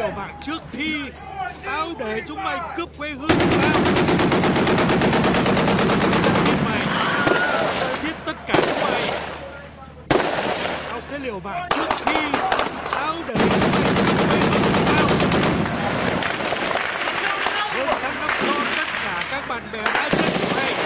liều mà trước khi tao để chúng mày cướp quê hương của tao. Giết mày. Sẽ giết tất cả chúng mày. Tao sẽ liều mạng trước khi tao để chúng mày cướp quê hương của tao. Với các cấp cho tất cả các bạn bè đã chết của mày